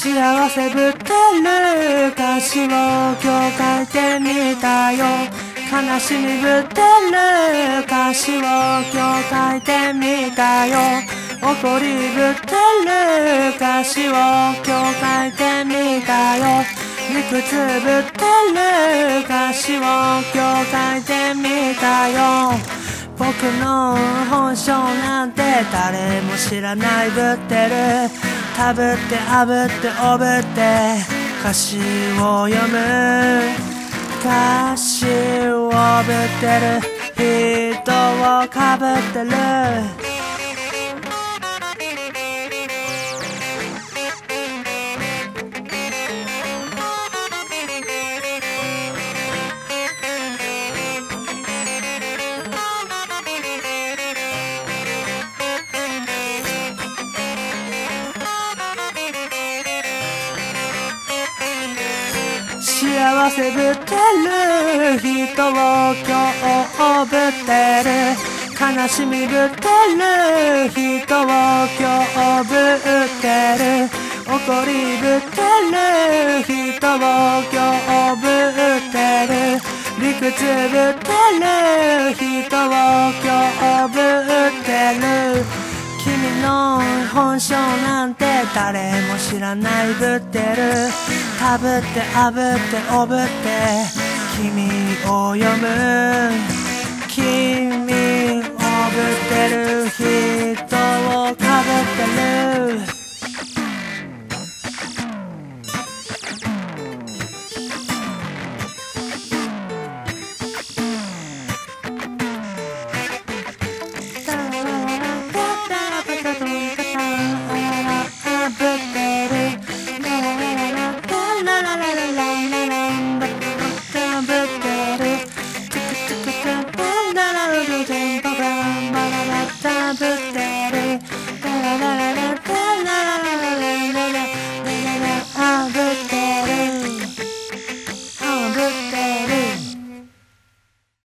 幸せぶってる歌詞を今日書いてみたよ。悲しみぶってる歌詞を今日書いてみたよ。怒りぶってる歌詞を今日書いてみたよ。理屈ぶってる歌詞を今日書いてみたよ。僕の本性なんて誰も知らないぶってる。たぶってあぶっておぶって歌詞を読む。歌詞をぶってる。人をかぶってる。幸せぶってる人を今日ぶってる悲しみぶってる人を今日ぶってる怒りぶってる人を今日ぶってる理屈ぶってる人を今日ぶってる君の本性なんて誰も知らないぶってる。たぶってあぶっておぶって君を読む